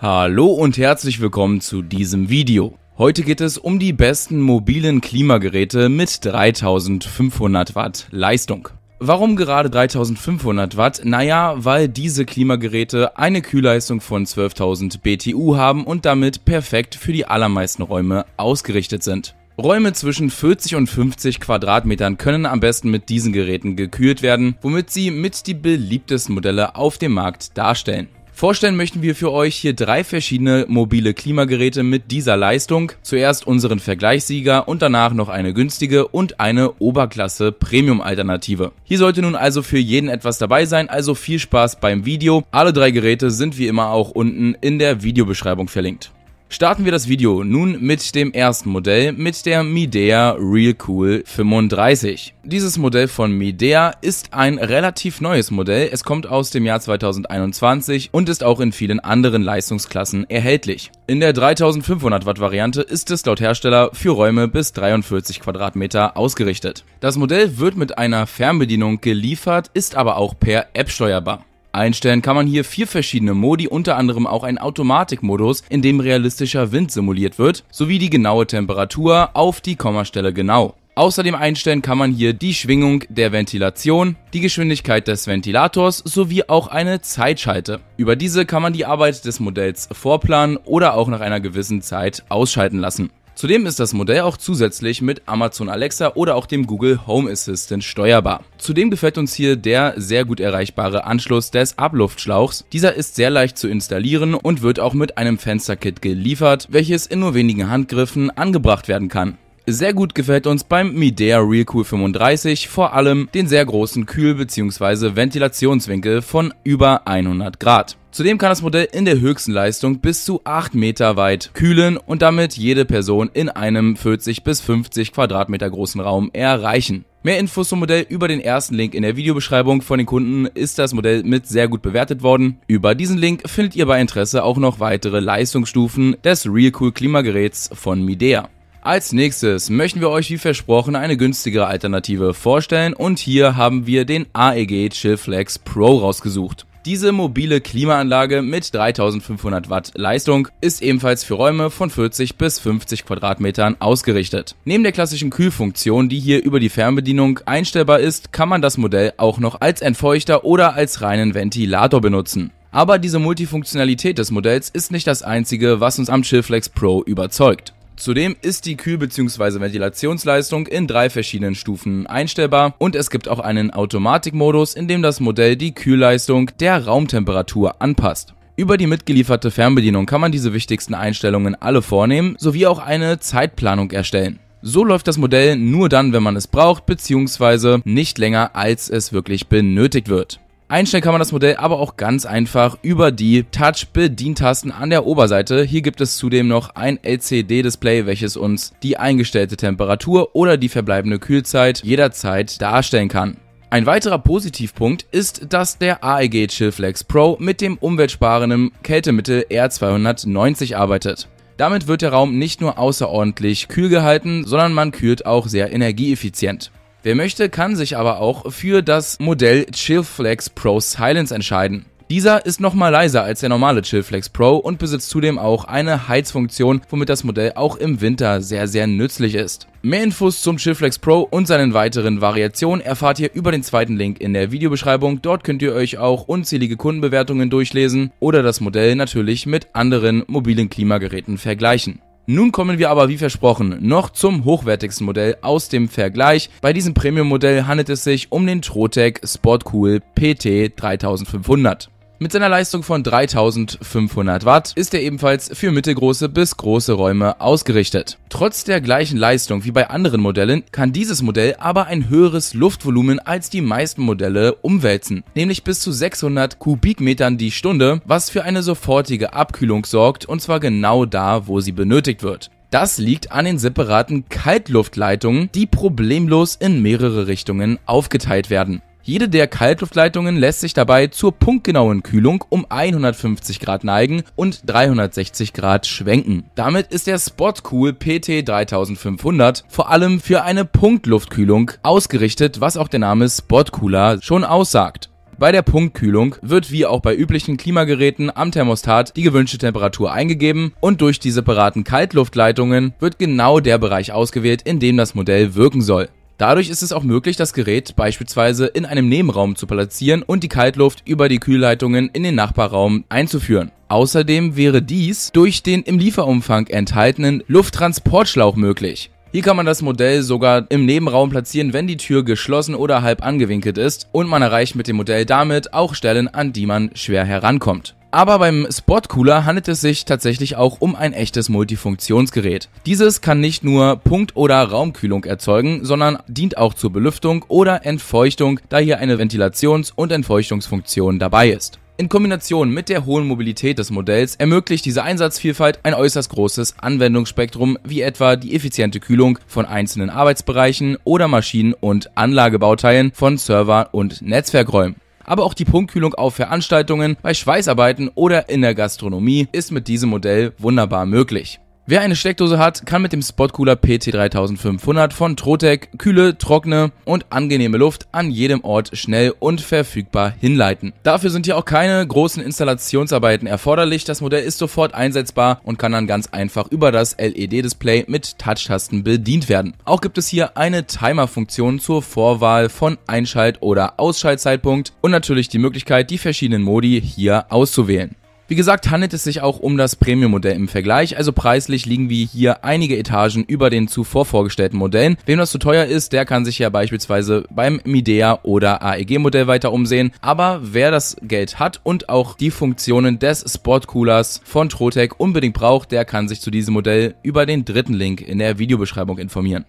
Hallo und herzlich willkommen zu diesem Video. Heute geht es um die besten mobilen Klimageräte mit 3500 Watt Leistung. Warum gerade 3500 Watt? Naja, weil diese Klimageräte eine Kühlleistung von 12.000 BTU haben und damit perfekt für die allermeisten Räume ausgerichtet sind. Räume zwischen 40 und 50 Quadratmetern können am besten mit diesen Geräten gekühlt werden, womit sie mit die beliebtesten Modelle auf dem Markt darstellen. Vorstellen möchten wir für euch hier drei verschiedene mobile Klimageräte mit dieser Leistung. Zuerst unseren Vergleichssieger und danach noch eine günstige und eine Oberklasse Premium Alternative. Hier sollte nun also für jeden etwas dabei sein, also viel Spaß beim Video. Alle drei Geräte sind wie immer auch unten in der Videobeschreibung verlinkt. Starten wir das Video nun mit dem ersten Modell, mit der Midea Real Cool 35. Dieses Modell von Midea ist ein relativ neues Modell, es kommt aus dem Jahr 2021 und ist auch in vielen anderen Leistungsklassen erhältlich. In der 3500 Watt Variante ist es laut Hersteller für Räume bis 43 Quadratmeter ausgerichtet. Das Modell wird mit einer Fernbedienung geliefert, ist aber auch per App steuerbar. Einstellen kann man hier vier verschiedene Modi, unter anderem auch einen Automatikmodus, in dem realistischer Wind simuliert wird, sowie die genaue Temperatur auf die Kommastelle genau. Außerdem einstellen kann man hier die Schwingung der Ventilation, die Geschwindigkeit des Ventilators sowie auch eine Zeitschalte. Über diese kann man die Arbeit des Modells vorplanen oder auch nach einer gewissen Zeit ausschalten lassen. Zudem ist das Modell auch zusätzlich mit Amazon Alexa oder auch dem Google Home Assistant steuerbar. Zudem gefällt uns hier der sehr gut erreichbare Anschluss des Abluftschlauchs. Dieser ist sehr leicht zu installieren und wird auch mit einem Fensterkit geliefert, welches in nur wenigen Handgriffen angebracht werden kann. Sehr gut gefällt uns beim Midea Real Cool 35 vor allem den sehr großen Kühl- bzw. Ventilationswinkel von über 100 Grad. Zudem kann das Modell in der höchsten Leistung bis zu 8 Meter weit kühlen und damit jede Person in einem 40 bis 50 Quadratmeter großen Raum erreichen. Mehr Infos zum Modell über den ersten Link in der Videobeschreibung von den Kunden ist das Modell mit sehr gut bewertet worden. Über diesen Link findet ihr bei Interesse auch noch weitere Leistungsstufen des Real Cool Klimageräts von Midea. Als nächstes möchten wir euch wie versprochen eine günstigere Alternative vorstellen und hier haben wir den AEG Chillflex Pro rausgesucht. Diese mobile Klimaanlage mit 3500 Watt Leistung ist ebenfalls für Räume von 40 bis 50 Quadratmetern ausgerichtet. Neben der klassischen Kühlfunktion, die hier über die Fernbedienung einstellbar ist, kann man das Modell auch noch als Entfeuchter oder als reinen Ventilator benutzen. Aber diese Multifunktionalität des Modells ist nicht das einzige, was uns am Chillflex Pro überzeugt. Zudem ist die Kühl- bzw. Ventilationsleistung in drei verschiedenen Stufen einstellbar und es gibt auch einen Automatikmodus, in dem das Modell die Kühlleistung der Raumtemperatur anpasst. Über die mitgelieferte Fernbedienung kann man diese wichtigsten Einstellungen alle vornehmen, sowie auch eine Zeitplanung erstellen. So läuft das Modell nur dann, wenn man es braucht, bzw. nicht länger als es wirklich benötigt wird. Einstellen kann man das Modell aber auch ganz einfach über die Touch-Bedientasten an der Oberseite. Hier gibt es zudem noch ein LCD-Display, welches uns die eingestellte Temperatur oder die verbleibende Kühlzeit jederzeit darstellen kann. Ein weiterer Positivpunkt ist, dass der AEG Chillflex Pro mit dem umweltsparenden Kältemittel R290 arbeitet. Damit wird der Raum nicht nur außerordentlich kühl gehalten, sondern man kühlt auch sehr energieeffizient. Wer möchte, kann sich aber auch für das Modell Chillflex Pro Silence entscheiden. Dieser ist nochmal leiser als der normale Chillflex Pro und besitzt zudem auch eine Heizfunktion, womit das Modell auch im Winter sehr sehr nützlich ist. Mehr Infos zum Chillflex Pro und seinen weiteren Variationen erfahrt ihr über den zweiten Link in der Videobeschreibung. Dort könnt ihr euch auch unzählige Kundenbewertungen durchlesen oder das Modell natürlich mit anderen mobilen Klimageräten vergleichen. Nun kommen wir aber wie versprochen noch zum hochwertigsten Modell aus dem Vergleich. Bei diesem Premium-Modell handelt es sich um den Trotec Sportcool PT 3500. Mit seiner Leistung von 3500 Watt ist er ebenfalls für mittelgroße bis große Räume ausgerichtet. Trotz der gleichen Leistung wie bei anderen Modellen kann dieses Modell aber ein höheres Luftvolumen als die meisten Modelle umwälzen, nämlich bis zu 600 Kubikmetern die Stunde, was für eine sofortige Abkühlung sorgt und zwar genau da, wo sie benötigt wird. Das liegt an den separaten Kaltluftleitungen, die problemlos in mehrere Richtungen aufgeteilt werden. Jede der Kaltluftleitungen lässt sich dabei zur punktgenauen Kühlung um 150 Grad neigen und 360 Grad schwenken. Damit ist der Spotcool PT 3500 vor allem für eine Punktluftkühlung ausgerichtet, was auch der Name Spotcooler schon aussagt. Bei der Punktkühlung wird wie auch bei üblichen Klimageräten am Thermostat die gewünschte Temperatur eingegeben und durch die separaten Kaltluftleitungen wird genau der Bereich ausgewählt, in dem das Modell wirken soll. Dadurch ist es auch möglich, das Gerät beispielsweise in einem Nebenraum zu platzieren und die Kaltluft über die Kühlleitungen in den Nachbarraum einzuführen. Außerdem wäre dies durch den im Lieferumfang enthaltenen Lufttransportschlauch möglich. Hier kann man das Modell sogar im Nebenraum platzieren, wenn die Tür geschlossen oder halb angewinkelt ist und man erreicht mit dem Modell damit auch Stellen, an die man schwer herankommt. Aber beim Spot Cooler handelt es sich tatsächlich auch um ein echtes Multifunktionsgerät. Dieses kann nicht nur Punkt- oder Raumkühlung erzeugen, sondern dient auch zur Belüftung oder Entfeuchtung, da hier eine Ventilations- und Entfeuchtungsfunktion dabei ist. In Kombination mit der hohen Mobilität des Modells ermöglicht diese Einsatzvielfalt ein äußerst großes Anwendungsspektrum, wie etwa die effiziente Kühlung von einzelnen Arbeitsbereichen oder Maschinen- und Anlagebauteilen von Server- und Netzwerkräumen aber auch die Punktkühlung auf Veranstaltungen, bei Schweißarbeiten oder in der Gastronomie ist mit diesem Modell wunderbar möglich. Wer eine Steckdose hat, kann mit dem Spotcooler PT3500 von Trotec kühle, trockene und angenehme Luft an jedem Ort schnell und verfügbar hinleiten. Dafür sind hier auch keine großen Installationsarbeiten erforderlich. Das Modell ist sofort einsetzbar und kann dann ganz einfach über das LED-Display mit Touch-Tasten bedient werden. Auch gibt es hier eine Timer-Funktion zur Vorwahl von Einschalt- oder Ausschaltzeitpunkt und natürlich die Möglichkeit, die verschiedenen Modi hier auszuwählen. Wie gesagt, handelt es sich auch um das Premium-Modell im Vergleich, also preislich liegen wir hier einige Etagen über den zuvor vorgestellten Modellen. Wem das zu teuer ist, der kann sich ja beispielsweise beim Midea oder AEG-Modell weiter umsehen, aber wer das Geld hat und auch die Funktionen des Sportcoolers von Trotec unbedingt braucht, der kann sich zu diesem Modell über den dritten Link in der Videobeschreibung informieren.